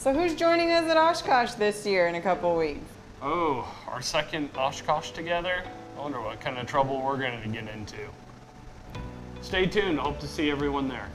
So who's joining us at Oshkosh this year in a couple weeks? Oh, our second Oshkosh together? I wonder what kind of trouble we're going to get into. Stay tuned. Hope to see everyone there.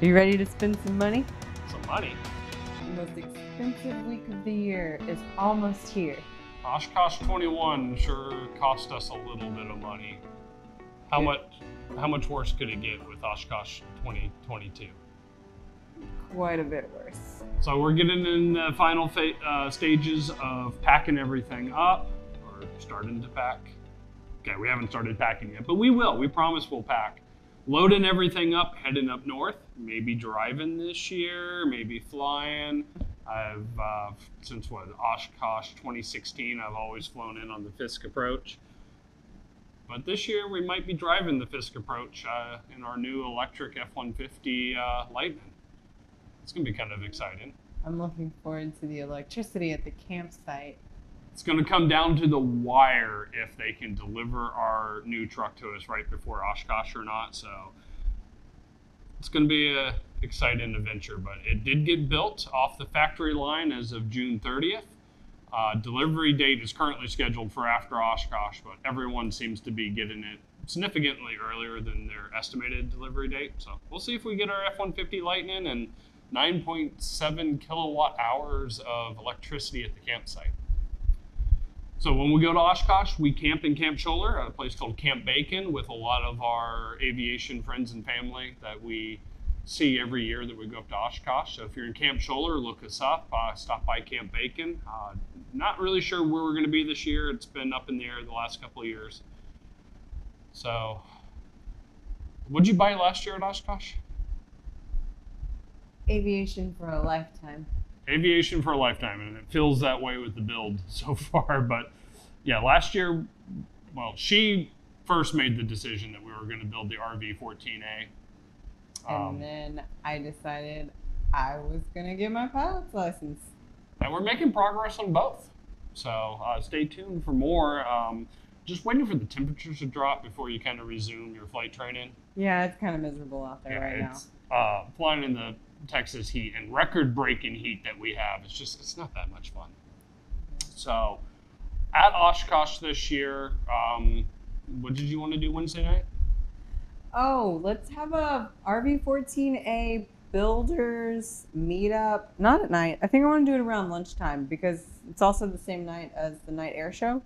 Are you ready to spend some money? Some money. The most expensive week of the year is almost here. Oshkosh 21 sure cost us a little bit of money. How much? How much worse could it get with Oshkosh 2022? Quite a bit worse. So we're getting in the final fa- uh, stages of packing everything up, or starting to pack. Okay, we haven't started packing yet, but we will. We promise we'll pack. Loading everything up, heading up north. Maybe driving this year, maybe flying. I've uh, since what Oshkosh 2016, I've always flown in on the Fisk approach. But this year we might be driving the Fisk approach uh, in our new electric F-150 uh, Lightning. It's gonna be kind of exciting. I'm looking forward to the electricity at the campsite. It's going to come down to the wire if they can deliver our new truck to us right before Oshkosh or not. So it's going to be a exciting adventure. But it did get built off the factory line as of June 30th. Uh, delivery date is currently scheduled for after Oshkosh, but everyone seems to be getting it significantly earlier than their estimated delivery date. So we'll see if we get our F-150 Lightning and 9.7 kilowatt hours of electricity at the campsite. So when we go to Oshkosh, we camp in Camp Scholler, at a place called Camp Bacon, with a lot of our aviation friends and family that we see every year that we go up to Oshkosh. So if you're in Camp Scholler, look us up. Uh, stop by Camp Bacon. Uh, not really sure where we're going to be this year. It's been up in the air the last couple of years. So, what'd you buy last year at Oshkosh? Aviation for a lifetime. Aviation for a lifetime, and it feels that way with the build so far. But yeah, last year, well, she first made the decision that we were going to build the RV 14A. And Um, then I decided I was gonna get my pilot's license. and we're making progress on both. So uh, stay tuned for more. Um, just waiting for the temperatures to drop before you kind of resume your flight training. Yeah, it's kind of miserable out there right now. uh, flying in the Texas heat and record-breaking heat that we have. It's just it's not that much fun. So at Oshkosh this year, um, what did you want to do Wednesday night? Oh, let's have a RV14A builders meetup. Not at night. I think I want to do it around lunchtime because it's also the same night as the night air show.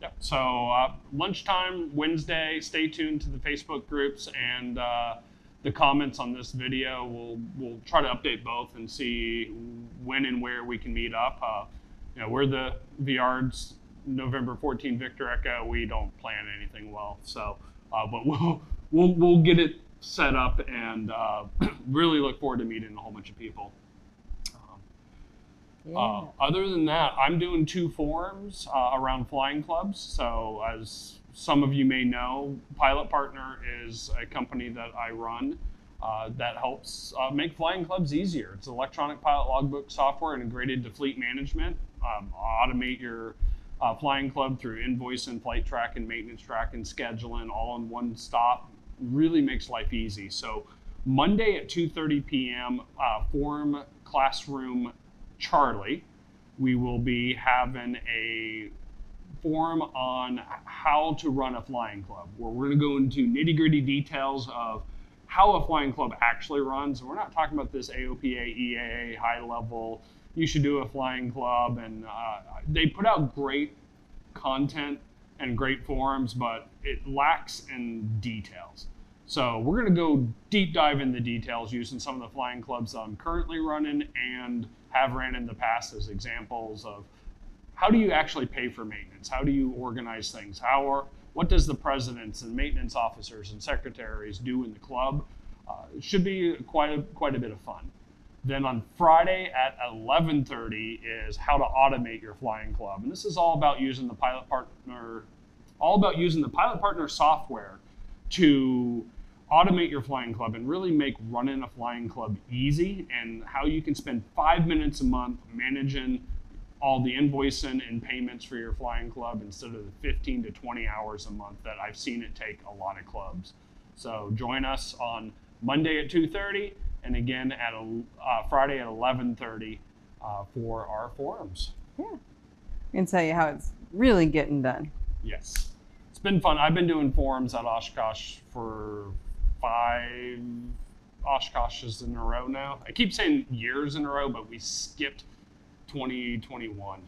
Yep. So uh, lunchtime Wednesday. Stay tuned to the Facebook groups and uh, the comments on this video. We'll we'll try to update both and see when and where we can meet up. Uh, you know, we're the VeArds November 14 Victor Echo. We don't plan anything well, so uh, but we'll we'll we'll get it set up and uh, really look forward to meeting a whole bunch of people. Um, Yeah. uh, other than that, I'm doing two forums uh, around flying clubs. So, as some of you may know, Pilot Partner is a company that I run uh, that helps uh, make flying clubs easier. It's electronic pilot logbook software integrated to fleet management, um, automate your uh, flying club through invoice and flight track and maintenance track and scheduling all in one stop really makes life easy. So Monday at 2:30 p.m. Uh, Forum Classroom Charlie, we will be having a forum on how to run a flying club, where we're going to go into nitty gritty details of how a flying club actually runs. We're not talking about this AOPA, EAA, high level, you should do a flying club. And uh, they put out great content and great forums, but it lacks in details. So we're going to go deep dive in the details using some of the flying clubs I'm currently running and have ran in the past as examples of how do you actually pay for maintenance? How do you organize things? How are what does the presidents and maintenance officers and secretaries do in the club? Uh, it should be quite a, quite a bit of fun. Then on Friday at 11:30 is how to automate your flying club, and this is all about using the pilot partner, all about using the pilot partner software to automate your flying club and really make running a flying club easy, and how you can spend five minutes a month managing all the invoicing and payments for your flying club instead of the 15 to 20 hours a month that I've seen it take a lot of clubs. So join us on Monday at 2:30 and again at a, uh, Friday at 11:30 uh, for our forums. Yeah. Can tell you how it's really getting done. Yes, it's been fun. I've been doing forums at Oshkosh for five Oshkoshes in a row now. I keep saying years in a row, but we skipped 2021.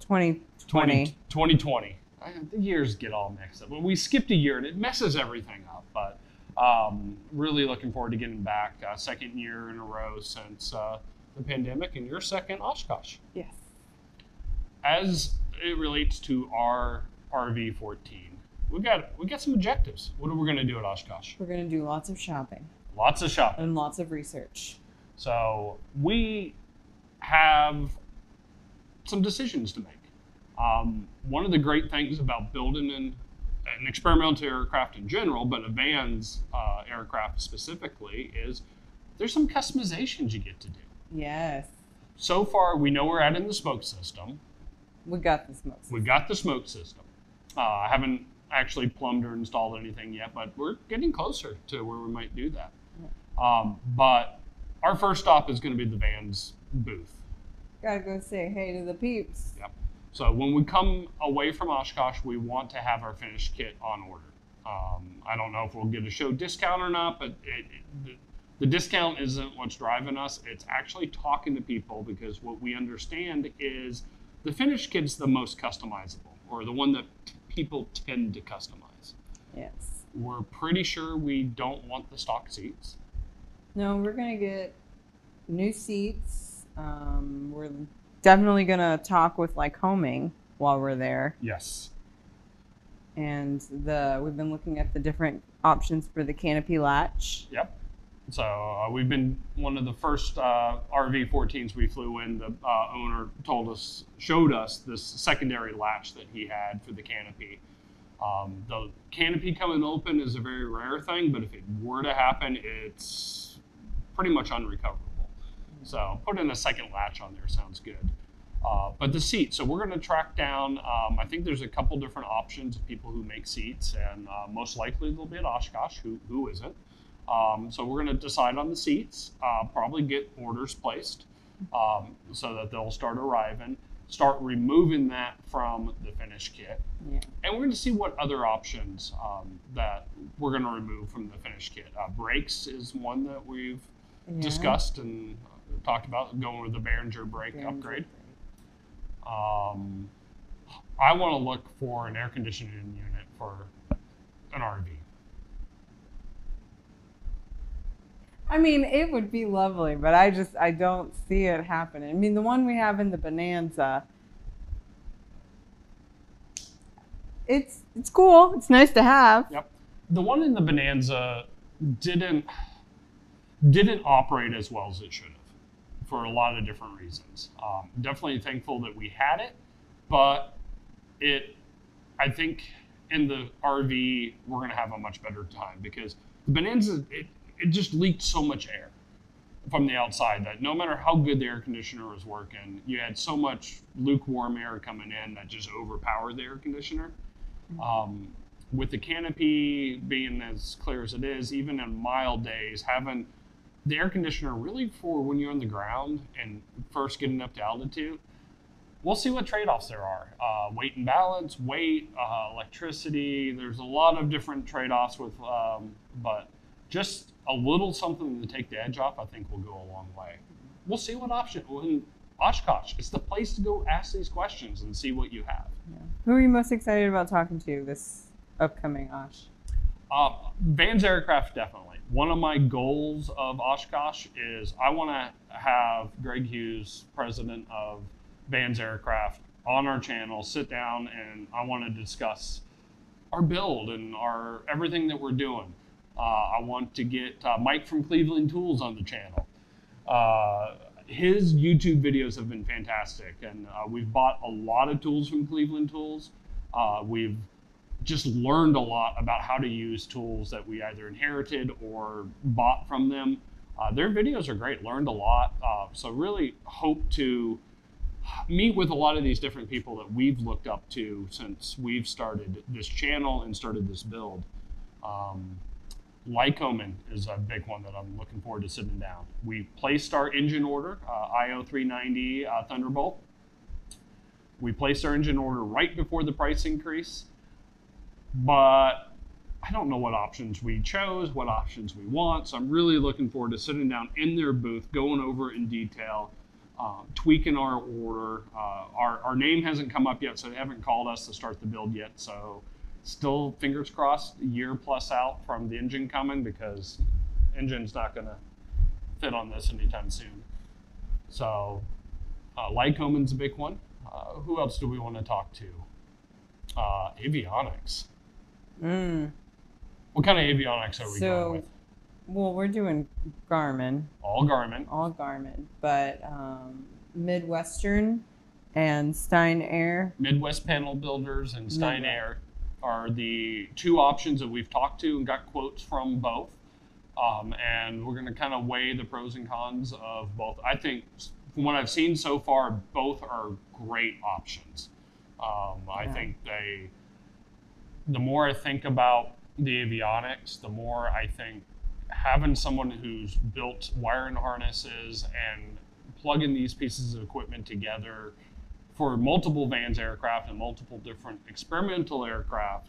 2020. 20, 2020. I, the years get all mixed up. But we skipped a year and it messes everything up. But um, really looking forward to getting back. Uh, second year in a row since uh, the pandemic, and your second Oshkosh. Yes. As it relates to our RV 14, we got we got some objectives. What are we going to do at Oshkosh? We're going to do lots of shopping Lots of shopping. and lots of research. So we have some decisions to make. Um, one of the great things about building an, an experimental aircraft in general, but a Vans uh, aircraft specifically, is there's some customizations you get to do. Yes. So far, we know we're at in the smoke system. We got the smoke. We've got the smoke system. Uh, I haven't actually plumbed or installed anything yet, but we're getting closer to where we might do that. Um, but our first stop is going to be the Vans booth. Gotta go say hey to the peeps. Yep. So when we come away from Oshkosh, we want to have our finished kit on order. Um, I don't know if we'll get a show discount or not, but it, it, the, the discount isn't what's driving us. It's actually talking to people because what we understand is the finished kit's the most customizable, or the one that people tend to customize. Yes. We're pretty sure we don't want the stock seats. No, we're gonna get new seats. Um, we're definitely gonna talk with Lycoming while we're there, Yes. and the we've been looking at the different options for the canopy latch. Yep. So uh, we've been one of the first uh, RV 14s we flew in. The uh, owner told us, showed us this secondary latch that he had for the canopy. Um, the canopy coming open is a very rare thing, but if it were to happen, it's pretty much unrecoverable. So putting a second latch on there sounds good. Uh, but the seat, so we're going to track down. Um, I think there's a couple different options of people who make seats, and uh, most likely they'll be at Oshkosh. Who who isn't? Um, so we're going to decide on the seats. Uh, probably get orders placed um, so that they'll start arriving. Start removing that from the finished kit, Yeah. and we're going to see what other options um, that we're going to remove from the finished kit. Uh, brakes is one that we've Yeah. discussed and talked about going with the Beringer brake Beringer upgrade. brake. Um, I want to look for an air conditioning unit for an RV. I mean, it would be lovely, but I just I don't see it happening. I mean, the one we have in the Bonanza, it's it's cool. It's nice to have. Yep. The one in the Bonanza didn't didn't operate as well as it should have for a lot of different reasons. Um, definitely thankful that we had it, but it I think in the RV we're gonna have a much better time because the Bonanza it, it just leaked so much air. from the outside that no matter how good the air conditioner was working, you had so much lukewarm air coming in that just overpowered the air conditioner. Um, with the canopy being as clear as it is, even in mild days, having the air conditioner really for when you're on the ground and first getting up to altitude, we'll see what trade-offs there are. Uh, weight and balance, weight, uh, electricity. There's a lot of different trade-offs with, um, but just a little something to take the edge off, I think will go a long way. We'll see what option. When Oshkosh, it's the place to go ask these questions and see what you have. Who are you most excited about talking to this upcoming Osh? Uh, Vans Aircraft, definitely. One of my goals of Oshkosh is I want to have Greg Hughes, president of Vans Aircraft, on our channel, sit down, and I want to discuss our build and our everything that we're doing. Uh, I want to get uh, Mike from Cleveland Tools on the channel. Uh, his YouTube videos have been fantastic, and we've bought a lot of tools from Cleveland Tools. We've just learned a lot about how to use tools that we either inherited or bought from them. Uh, their videos are great, learned a lot. Uh, so, really hope to meet with a lot of these different people that we've looked up to since we've started this channel and started this build. Um, Lycoming is a big one that I'm looking forward to sitting down. We placed our engine order, uh, IO390 uh, Thunderbolt. We placed our engine order right before the price increase but I don't know what options we chose, what options we want. So I'm really looking forward to sitting down in their booth, going over in detail, uh, tweaking our order. Uh, our, our name hasn't come up yet, so they haven't called us to start the build yet. So still fingers crossed, a year plus out from the engine coming because engine's not going to fit on this anytime soon. So uh, Lycoming's a big one. Uh, who else do we want to talk to? Uh, avionics. Mm. What kind of avionics are we So, going with? well, we're doing Garmin, All Garmin. all Garmin, but um, Midwestern and Stein Air. Midwest Panel Builders and Stein Midwest. Air are the two options that we've talked to and got quotes from both. Um, and we're going to kind of weigh the pros and cons of both. I think, from what I've seen so far, both are great options. Um, I Yeah. think they, the more I think about the avionics, the more I think having someone who's built wiring harnesses and plugging these pieces of equipment together for multiple Vans aircraft and multiple different experimental aircraft,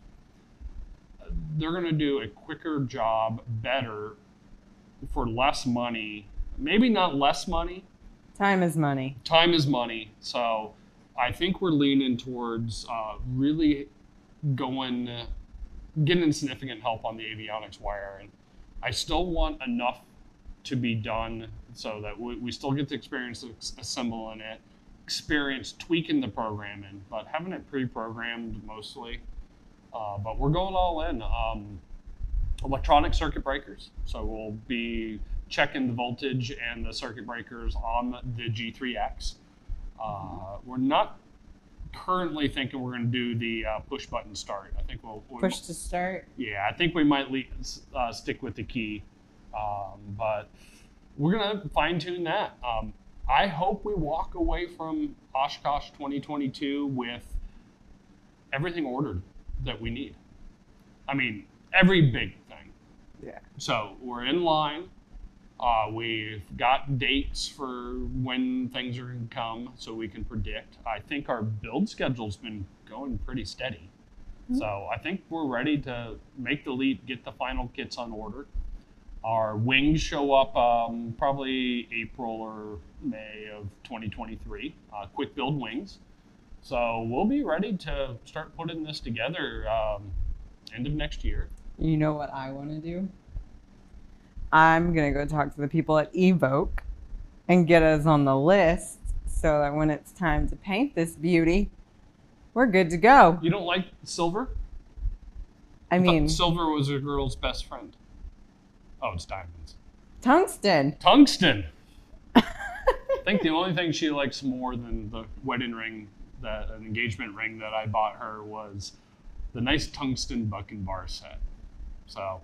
they're going to do a quicker job, better, for less money. Maybe not less money. Time is money. Time is money. So I think we're leaning towards uh, really going, uh, getting significant help on the avionics wire. And I still want enough to be done so that we, we still get the experience of assembling it, experience tweaking the programming, but having it pre-programmed mostly. Uh, but we're going all in. Um, electronic circuit breakers. So we'll be checking the voltage and the circuit breakers on the G3X. Uh, we're not currently thinking we're going to do the uh, push button start. I think we'll, we'll Push to start. yeah, I think we might le- uh, stick with the key, um, but we're gonna fine tune that. Um, I hope we walk away from Oshkosh 2022 with everything ordered that we need. I mean, every big thing. Yeah. So we're in line. Uh, we've got dates for when things are going to come so we can predict. I think our build schedule's been going pretty steady. So I think we're ready to make the leap, get the final kits on order. Our wings show up um, probably April or May of 2023. Uh, quick build wings. So we'll be ready to start putting this together um, end of next year. You know what I want to do? I'm going to go talk to the people at Evoke and get us on the list so that when it's time to paint this beauty, we're good to go. You don't like silver? I mean, silver was a girl's best friend. Oh, it's diamonds. tungsten. Tungsten. I think the only thing she likes more than the wedding ring, that an engagement ring that I bought her was the nice tungsten buck and bar set. So,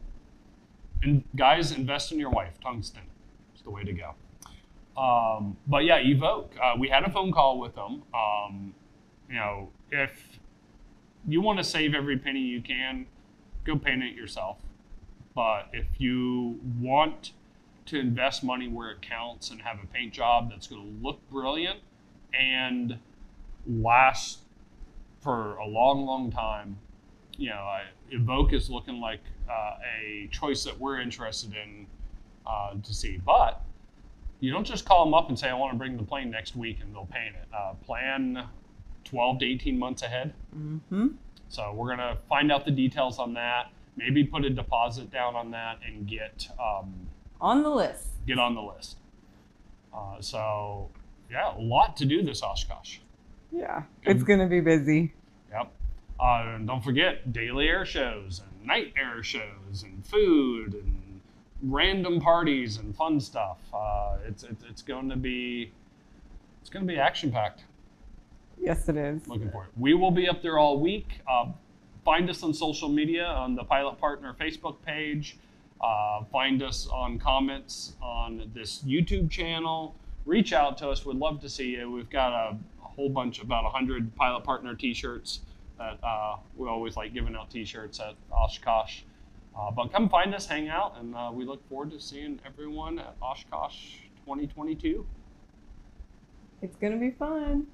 and guys, invest in your wife, tungsten. So, the way to go. Um, but yeah, Evoke. Uh, we had a phone call with them. Um, you know, if you want to save every penny you can, go paint it yourself. But if you want to invest money where it counts and have a paint job that's going to look brilliant and last for a long, long time, you know, I, Evoke is looking like uh, a choice that we're interested in uh, to see. But you don't just call them up and say, I want to bring the plane next week and they'll paint it. Uh, plan 12 to 18 months ahead. Mm-hmm. So we're going to find out the details on that, maybe put a deposit down on that and get, um, On the list. get on the list. Uh, so, yeah, a lot to do this Oshkosh. Yeah. It's going to be busy. Yep. Uh, and don't forget daily air shows and night air shows and food and random parties and fun stuff. Uh, it's, it's it's going to be it's going to be action packed. Yes, it is. Looking for it. We will be up there all week. Uh, find us on social media on the Pilot Partner Facebook page. Uh, find us on comments on this YouTube channel. Reach out to us. We'd love to see you. We've got a, a whole bunch, about 100 Pilot Partner t shirts that uh, we always like giving out t shirts at Oshkosh. Uh, but come find us, hang out, and uh, we look forward to seeing everyone at Oshkosh 2022. It's going to be fun.